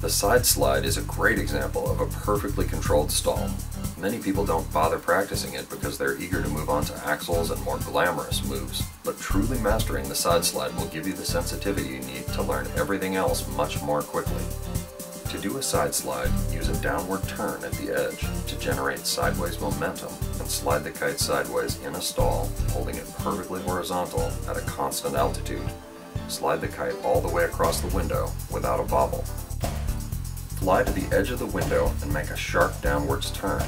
The side slide is a great example of a perfectly controlled stall. Many people don't bother practicing it because they're eager to move on to axles and more glamorous moves, but truly mastering the side slide will give you the sensitivity you need to learn everything else much more quickly. To do a side slide, use a downward turn at the edge to generate sideways momentum and slide the kite sideways in a stall, holding it perfectly horizontal at a constant altitude. Slide the kite all the way across the window without a bobble. Fly to the edge of the window and make a sharp downwards turn.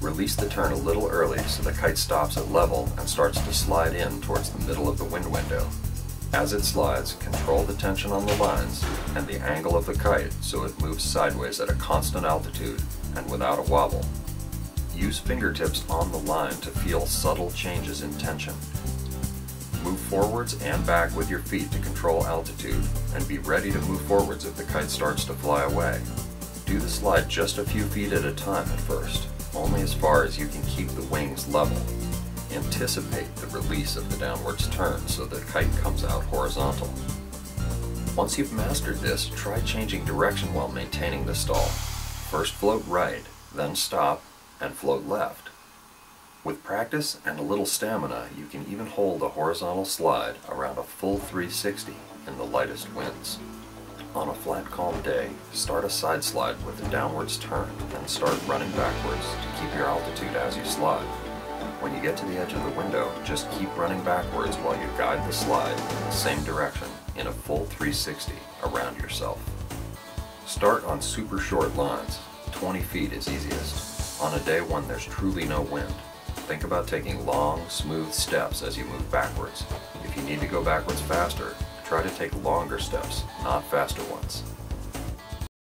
Release the turn a little early so the kite stops at level and starts to slide in towards the middle of the wind window. As it slides, control the tension on the lines and the angle of the kite so it moves sideways at a constant altitude and without a wobble. Use fingertips on the line to feel subtle changes in tension. Move forwards and back with your feet to control altitude and be ready to move forwards if the kite starts to fly away. Slide just a few feet at a time at first, only as far as you can keep the wings level. Anticipate the release of the downwards turn so the kite comes out horizontal. Once you've mastered this, try changing direction while maintaining the stall. First float right, then stop, and float left. With practice and a little stamina, you can even hold a horizontal slide around a full 360 in the lightest winds. On a flat, calm day, start a side slide with a downwards turn and start running backwards to keep your altitude as you slide. When you get to the edge of the window, just keep running backwards while you guide the slide in the same direction in a full 360 around yourself. Start on super short lines. 20 feet is easiest. On a day when there's truly no wind, think about taking long, smooth steps as you move backwards. If you need to go backwards faster, Try to take longer steps, not faster ones.